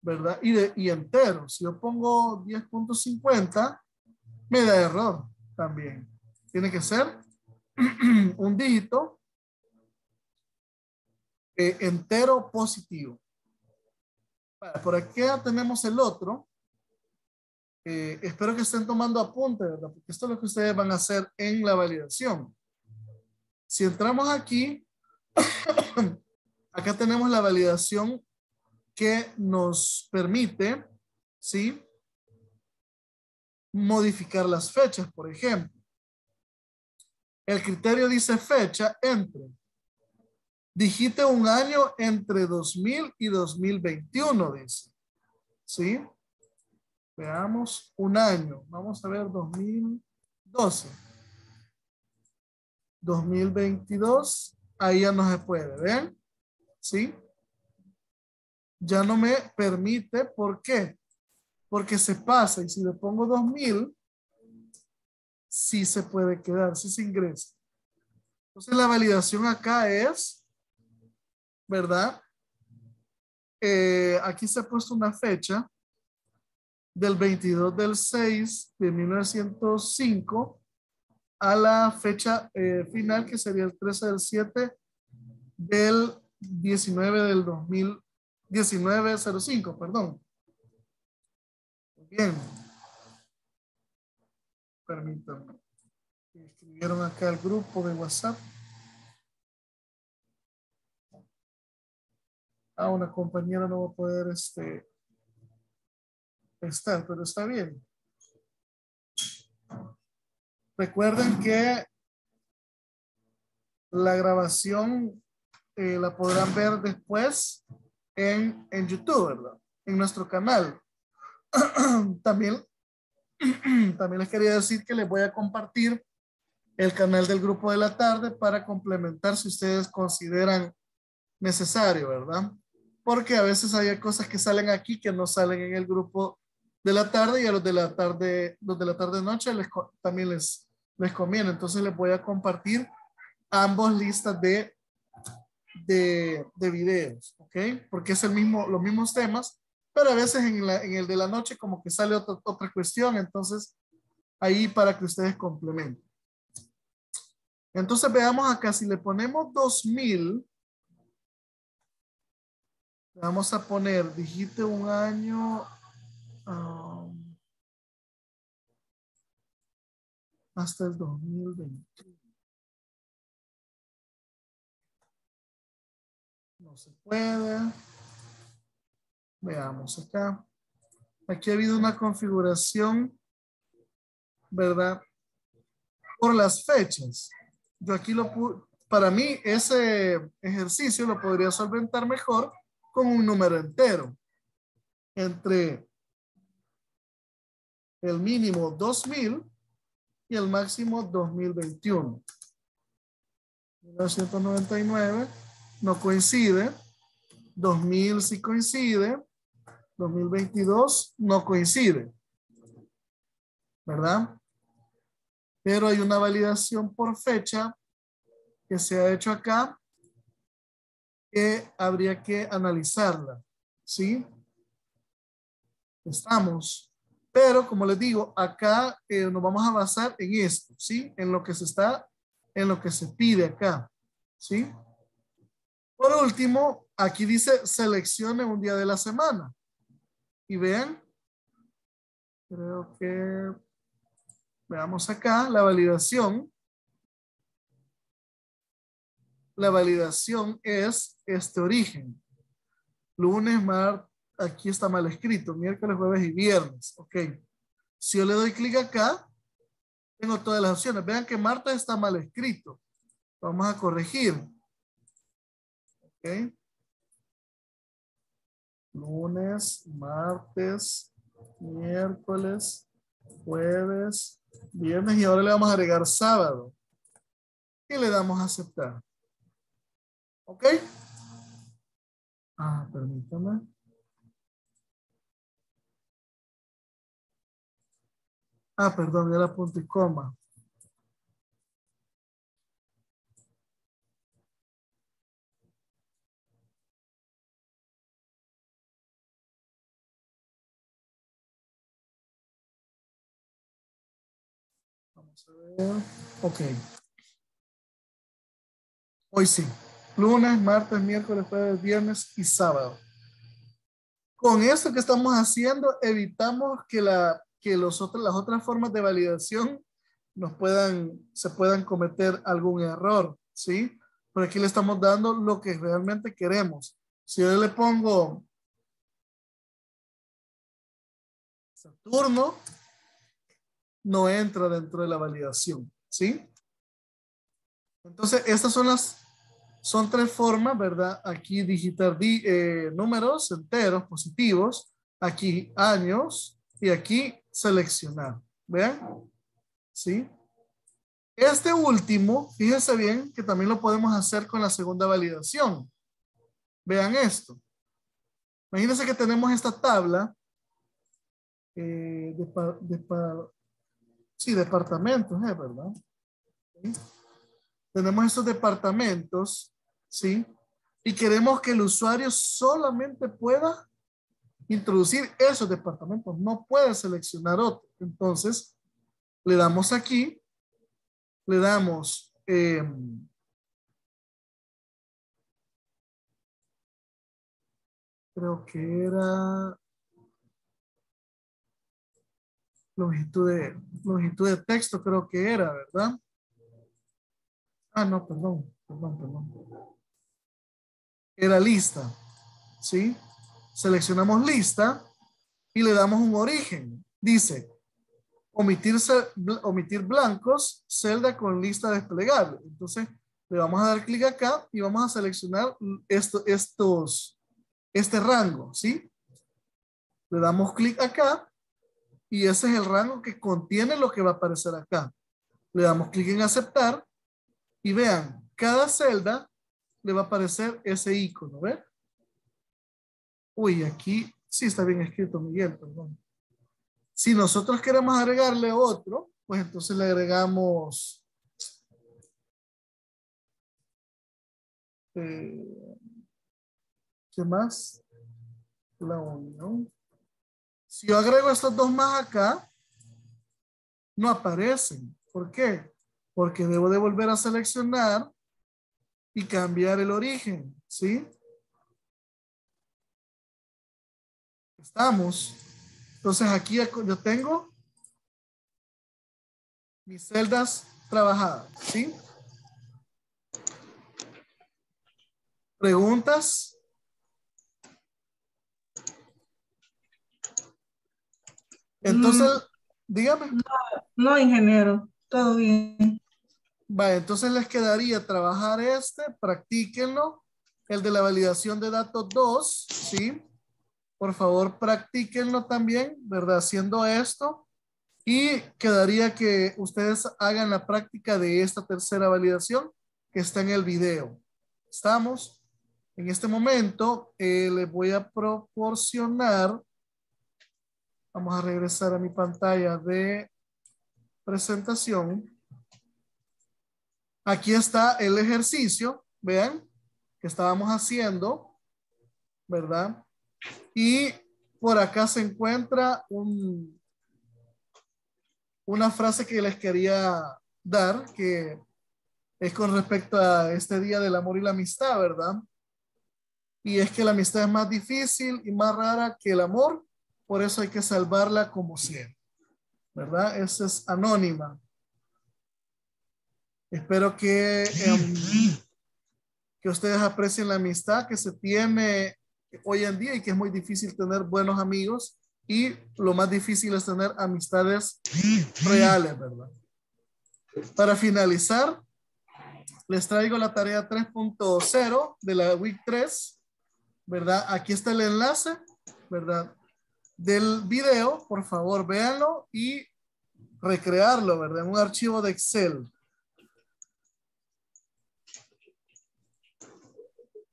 ¿verdad? Y, de, y entero. Si yo pongo 10.50, me da error también. Tiene que ser un dígito eh, entero positivo. Vale, por aquí tenemos el otro. Eh, espero que estén tomando apunte, ¿verdad? Porque esto es lo que ustedes van a hacer en la validación. Si entramos aquí, acá tenemos la validación que nos permite, ¿sí? Modificar las fechas, por ejemplo. El criterio dice fecha entre. Digite un año entre 2000 y 2021, dice. ¿Sí? Veamos un año. Vamos a ver 2012. 2022, ahí ya no se puede, ¿ven? ¿Sí? Ya no me permite, ¿por qué? Porque se pasa y si le pongo 2000, sí se puede quedar, sí se ingresa. Entonces la validación acá es, ¿verdad? Eh, aquí se ha puesto una fecha del 22 del 6 de 1905 a la fecha eh, final que sería el 13 del 7 del 19 del 2000, 1905, perdón. Bien. Permítanme. Escribieron acá el grupo de WhatsApp. Ah, una compañera no va a poder este, estar, pero está bien. Recuerden que la grabación eh, la podrán ver después en, en YouTube, ¿verdad? En nuestro canal. también, también les quería decir que les voy a compartir el canal del grupo de la tarde para complementar si ustedes consideran necesario, ¿verdad? Porque a veces hay cosas que salen aquí que no salen en el grupo de la tarde y a los de la tarde, los de la tarde noche les, también les, les conviene. Entonces les voy a compartir ambos listas de, de, de videos, ¿ok? Porque es el mismo, los mismos temas, pero a veces en, la, en el de la noche como que sale otra, otra cuestión, entonces ahí para que ustedes complementen. Entonces veamos acá, si le ponemos 2000, vamos a poner, dijiste un año um, hasta el 2020. No se puede. Veamos acá. Aquí ha habido una configuración, ¿verdad? Por las fechas. Yo aquí lo para mí ese ejercicio lo podría solventar mejor con un número entero. Entre el mínimo 2000 y el máximo 2021. 1999 no coincide. 2000 sí coincide. 2022 no coincide. ¿Verdad? Pero hay una validación por fecha que se ha hecho acá que habría que analizarla. ¿Sí? Estamos. Pero como les digo, acá eh, nos vamos a basar en esto, ¿sí? En lo que se está, en lo que se pide acá, ¿sí? Por último, aquí dice seleccione un día de la semana. Y vean, creo que veamos acá la validación. La validación es este origen. Lunes, martes, aquí está mal escrito, miércoles, jueves y viernes. Ok. Si yo le doy clic acá, tengo todas las opciones. Vean que martes está mal escrito. Vamos a corregir. Ok. Lunes, martes, miércoles, jueves, viernes y ahora le vamos a agregar sábado. Y le damos a aceptar. ¿Ok? Ah, permítame. Ah, perdón, era punto y coma. Vamos a ver. Ok. Hoy sí. Lunes, martes, miércoles, jueves, viernes y sábado. Con esto que estamos haciendo, evitamos que la que las otras formas de validación nos puedan, se puedan cometer algún error, ¿sí? Pero aquí le estamos dando lo que realmente queremos. Si yo le pongo Saturno, no entra dentro de la validación, ¿sí? Entonces, estas son las, son tres formas, ¿verdad? Aquí digitar eh, números enteros positivos, aquí años y aquí seleccionar. ¿Vean? ¿Sí? Este último, fíjense bien que también lo podemos hacer con la segunda validación. Vean esto. Imagínense que tenemos esta tabla eh, sí, departamentos, ¿eh? ¿verdad? Tenemos estos departamentos, ¿sí? Y queremos que el usuario solamente pueda introducir esos departamentos, no puede seleccionar otro. Entonces, le damos aquí, le damos eh, creo que era longitud de longitud de texto, creo que era, ¿verdad? Ah, no, perdón, perdón, perdón. Era lista, ¿sí? Seleccionamos lista y le damos un origen. Dice, omitir, omitir blancos, celda con lista desplegable. Entonces, le vamos a dar clic acá y vamos a seleccionar esto, estos, este rango, ¿sí? Le damos clic acá y ese es el rango que contiene lo que va a aparecer acá. Le damos clic en aceptar y vean, cada celda le va a aparecer ese icono, ¿ven? Uy, aquí sí está bien escrito, Miguel, perdón. Si nosotros queremos agregarle otro, pues entonces le agregamos eh, ¿qué más? La unión. Si yo agrego estos dos más acá, no aparecen. ¿Por qué? Porque debo de volver a seleccionar y cambiar el origen, ¿sí? Estamos. Entonces aquí yo tengo mis celdas trabajadas, ¿sí? ¿Preguntas? Entonces, dígame. No, ingeniero, todo bien. Vale, entonces les quedaría trabajar este, practíquenlo. El de la validación de datos 2, ¿sí? Por favor, practíquenlo también, ¿verdad? Haciendo esto. Y quedaría que ustedes hagan la práctica de esta tercera validación que está en el video. ¿Estamos? En este momento eh, les voy a proporcionar. Vamos a regresar a mi pantalla de presentación. Aquí está el ejercicio, vean, que estábamos haciendo, ¿verdad? Y por acá se encuentra un, una frase que les quería dar, que es con respecto a este día del amor y la amistad, ¿verdad? Y es que la amistad es más difícil y más rara que el amor, por eso hay que salvarla como sea, ¿verdad? Esa es anónima. Espero que, em, que ustedes aprecien la amistad que se tiene hoy en día y que es muy difícil tener buenos amigos y lo más difícil es tener amistades reales, ¿verdad? Para finalizar, les traigo la tarea 3.0 de la week 3, ¿verdad? Aquí está el enlace, ¿verdad? Del video, por favor, véanlo y recrearlo, ¿verdad? En un archivo de Excel.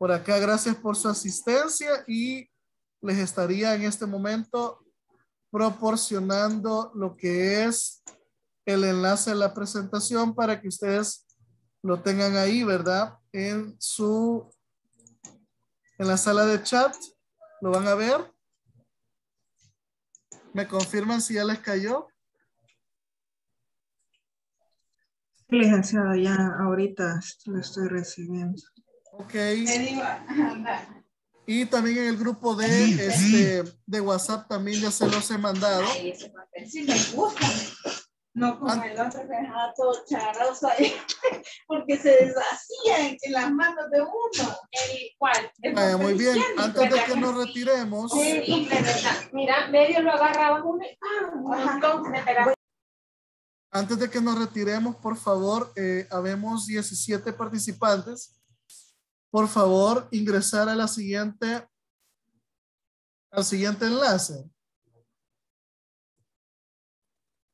Por acá, gracias por su asistencia y les estaría en este momento proporcionando lo que es el enlace a la presentación para que ustedes lo tengan ahí, ¿verdad? En su, en la sala de chat, lo van a ver. ¿Me confirman si ya les cayó? Licenciado, ya ahorita lo estoy recibiendo. Ok. Y también en el grupo de, este, de WhatsApp también ya se los he mandado. Ay, ese papel sí me gusta. No como el otro que dejaba todo charroso ahí, porque se deshacía en, en las manos de uno. Muy bien. Antes de ¿verdad que nos retiremos, Sí. Mira, medio lo agarraba uno y ¡ah! antes de que nos retiremos, por favor, eh, habemos 17 participantes. Por favor, ingresar a la siguiente, al siguiente enlace.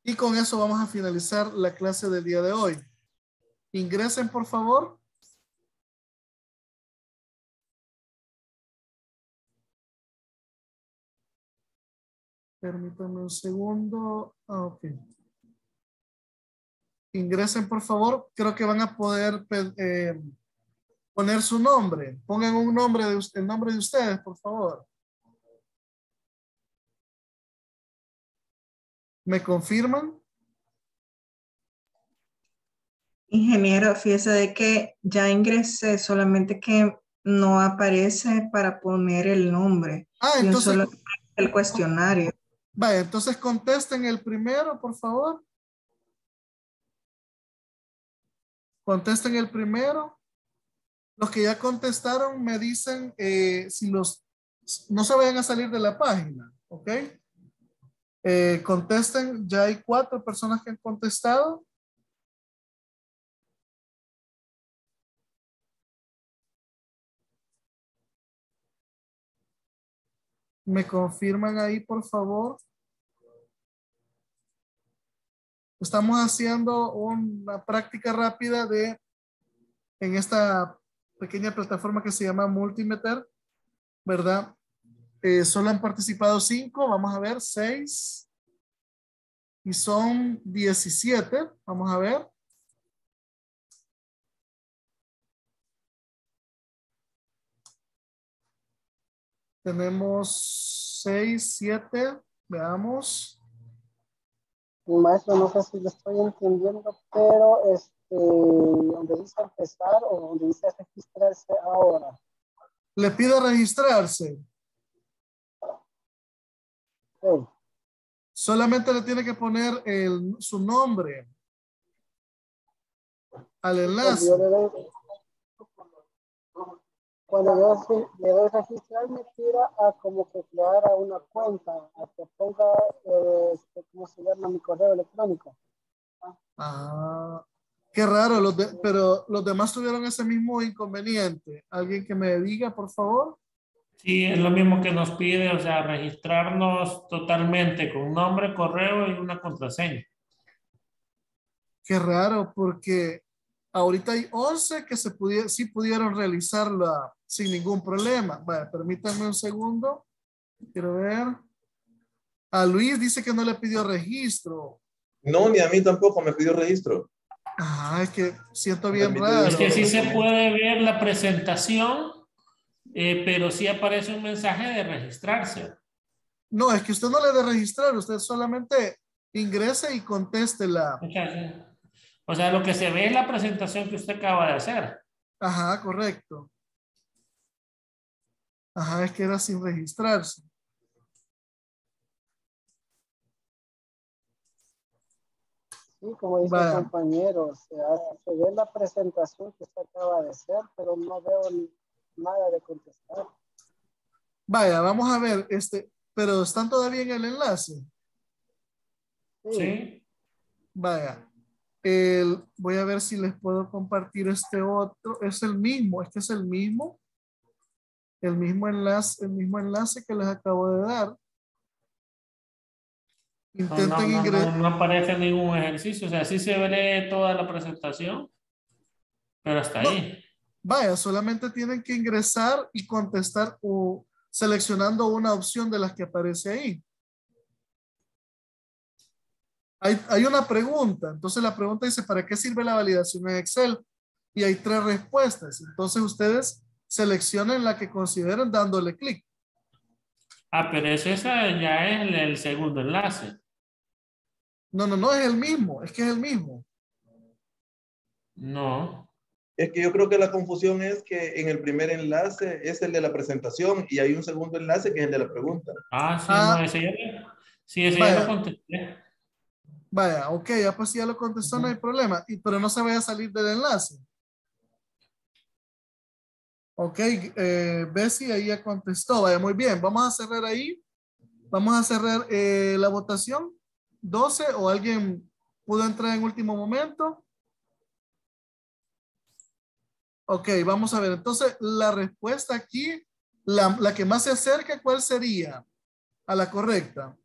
Y con eso vamos a finalizar la clase del día de hoy. Ingresen, por favor. Permítanme un segundo. Ah, ok. Ingresen, por favor. Creo que van a poder eh, poner su nombre. Pongan un nombre de el nombre de ustedes, por favor. ¿Me confirman? Ingeniero, fíjese de que ya ingresé, solamente que no aparece para poner el nombre. Ah, entonces. el cuestionario. Vaya, entonces contesten el primero, por favor. Contesten el primero. Los que ya contestaron me dicen eh, si los no se vayan a salir de la página, ¿ok? Eh, contesten, ya hay cuatro personas que han contestado. ¿Me confirman ahí, por favor? Estamos haciendo una práctica rápida de, en esta pequeña plataforma que se llama Multimeter, ¿verdad? Eh, solo han participado cinco, vamos a ver, seis. Y son 17, vamos a ver. Tenemos seis, siete, veamos. Maestro, no sé si lo estoy entendiendo, pero este, donde dice empezar o donde dice registrarse ahora. Le pido registrarse. Solamente le tiene que poner el, su nombre al enlace. Cuando yo le doy registrar, me tira a como que creara una cuenta, a que ponga, este, ¿cómo se llama? Mi correo electrónico. Ah, qué raro, los pero los demás tuvieron ese mismo inconveniente. ¿Alguien que me diga, por favor? Sí, es lo mismo que nos pide, o sea, registrarnos totalmente con nombre, correo y una contraseña. Qué raro, porque ahorita hay 11 que se pudieron, sí pudieron realizarla sin ningún problema. Vale, permítanme un segundo. Quiero ver. A Luis dice que no le pidió registro. No, ni a mí tampoco me pidió registro. Ah, es que siento bien raro. Es que sí se puede ver la presentación, eh, pero sí aparece un mensaje de registrarse. No, es que usted no le debe registrar, usted solamente ingrese y conteste la. O sea, lo que se ve es la presentación que usted acaba de hacer. Ajá, correcto. Ajá, es que era sin registrarse. Sí, como dice el compañero, se, ve la presentación que usted acaba de hacer, pero no veo nada de contestar. Vaya, vamos a ver, este, pero ¿están todavía en el enlace? Sí. Vaya, el, voy a ver si les puedo compartir este otro, es el mismo, este es el mismo, el mismo enlace, el mismo enlace que les acabo de dar. Ingresar. No, aparece ningún ejercicio, o sea, sí se ve toda la presentación, pero hasta ahí. Vaya, solamente tienen que ingresar y contestar o seleccionando una opción de las que aparece ahí. Hay, hay, una pregunta, entonces la pregunta dice, ¿para qué sirve la validación en Excel? Y hay tres respuestas. Entonces ustedes seleccionen la que consideren dándole clic. Ah, pero esa ya es el, segundo enlace. No, no, no es el mismo, es que es el mismo. No. Es que yo creo que la confusión es que en el primer enlace es el de la presentación y hay un segundo enlace que es el de la pregunta. Ah, sí, ah, no, ese ya, sí, ese ya lo contesté. Vaya, ok, ya pues ya lo contestó, no hay problema, y, pero no se vaya a salir del enlace. Ok, eh, Bessie ahí ya contestó. Vaya, muy bien. Vamos a cerrar ahí. Vamos a cerrar eh, la votación. 12 o alguien pudo entrar en último momento. Ok, vamos a ver. Entonces, la respuesta aquí, la, la que más se acerca, ¿cuál sería? A la correcta.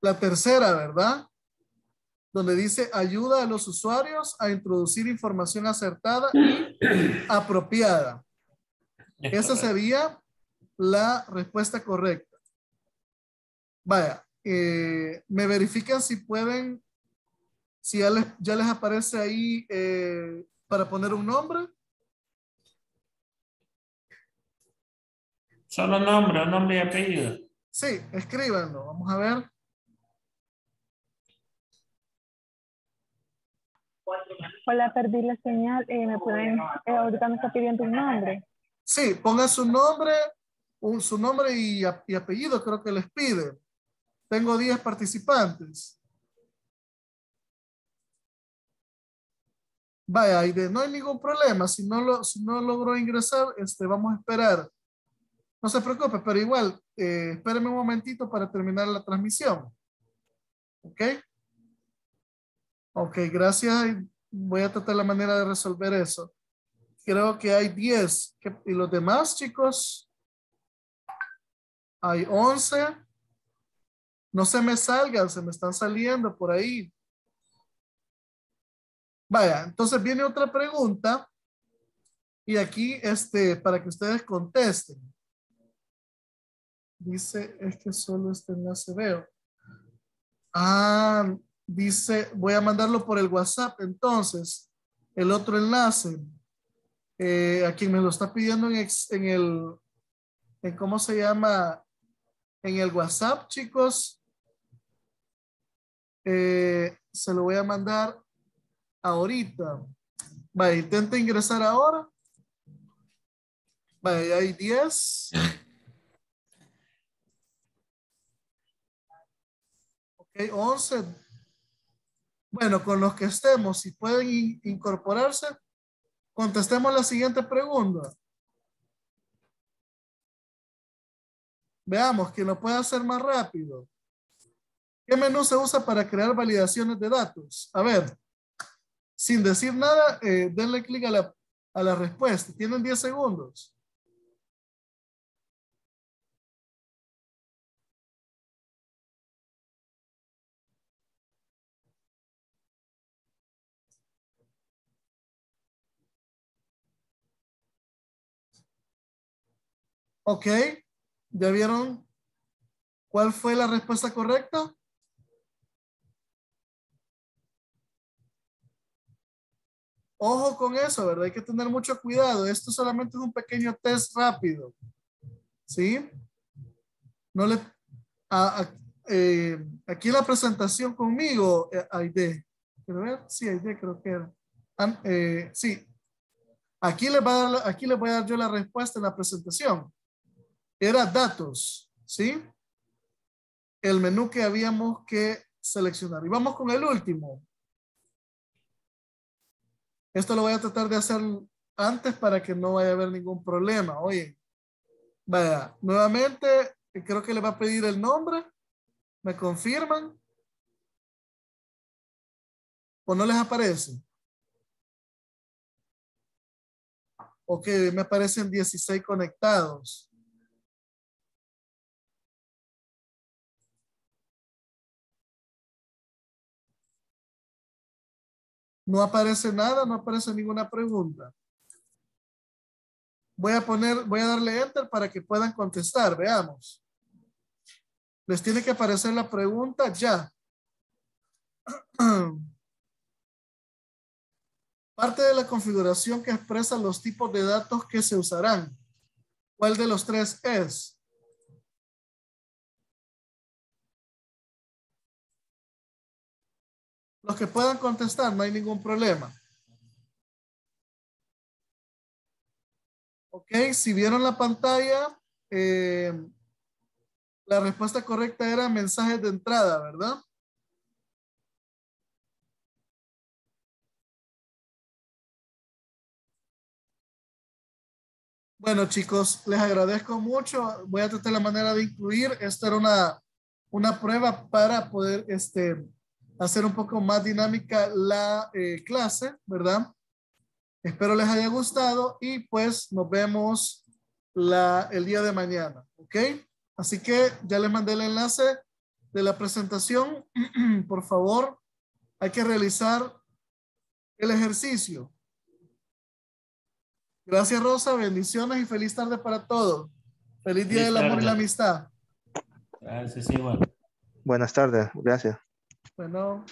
La tercera, ¿verdad? Donde dice ayuda a los usuarios a introducir información acertada y apropiada. Es Esa sería la respuesta correcta. Vaya, eh, me verifican si pueden, si ya les, ya les aparece ahí eh, para poner un nombre. Solo nombre, nombre y apellido. Sí, escríbanlo. Vamos a ver. Hola, perdí la señal. Eh, ¿Me pueden, eh, ahorita me está pidiendo un nombre? Sí, ponga su nombre, su nombre y, y apellido, creo que les pide. Tengo 10 participantes. Vaya, no hay ningún problema. Si no, lo, si no logró ingresar, este, vamos a esperar. No se preocupe, pero igual, eh, espéreme un momentito para terminar la transmisión. ¿Ok? Ok, gracias. Voy a tratar la manera de resolver eso. Creo que hay 10. ¿Qué- ¿Y los demás, chicos? Hay 11. No se me salgan, se me están saliendo por ahí. Vaya, entonces viene otra pregunta. Y aquí, este, para que ustedes contesten. Dice, es que solo este enlace veo. Ah, dice, voy a mandarlo por el WhatsApp. Entonces, el otro enlace eh, a quien me lo está pidiendo en, ex- en el, en cómo se llama, en el WhatsApp, chicos, eh, se lo voy a mandar ahorita. Vaya, intenta ingresar ahora. Vaya, ya hay 10. Ok, 11. Bueno, con los que estemos, si pueden in- incorporarse, Contestemos la siguiente pregunta. Veamos, ¿quién lo puede hacer más rápido? ¿Qué menú se usa para crear validaciones de datos? A ver, sin decir nada, eh, denle clic a la, a la respuesta. Tienen 10 segundos. Ok, ¿ya vieron cuál fue la respuesta correcta? Ojo con eso, ¿verdad? Hay que tener mucho cuidado. Esto solamente es un pequeño test rápido. ¿Sí? No le... eh, aquí en la presentación conmigo, eh, Aide. ¿Quiero ver? Sí, Aide creo que era. An- eh, sí. Aquí les, va aquí les voy a dar yo la respuesta en la presentación era datos, ¿sí? El menú que habíamos que seleccionar. Y vamos con el último. Esto lo voy a tratar de hacer antes para que no vaya a haber ningún problema. Oye, vaya, nuevamente, creo que le va a pedir el nombre. ¿Me confirman? ¿O no les aparece? Ok, me aparecen 16 conectados. No aparece nada, no aparece ninguna pregunta. Voy a poner, voy a darle enter para que puedan contestar. Veamos. Les tiene que aparecer la pregunta ya. Parte de la configuración que expresa los tipos de datos que se usarán. ¿Cuál de los tres es? Los que puedan contestar, no hay ningún problema. Ok, si vieron la pantalla, eh, la respuesta correcta era mensajes de entrada, ¿verdad? Bueno, chicos, les agradezco mucho. Voy a tratar la manera de incluir. Esta era una, una prueba para poder este, hacer un poco más dinámica la eh, clase, ¿verdad? Espero les haya gustado y pues nos vemos la, el día de mañana, ¿ok? Así que ya les mandé el enlace de la presentación, por favor, hay que realizar el ejercicio. Gracias, Rosa. Bendiciones y feliz tarde para todos. Feliz Día Feliz del Amor y la Amistad. Gracias, igual. Buenas tardes, gracias. Bueno.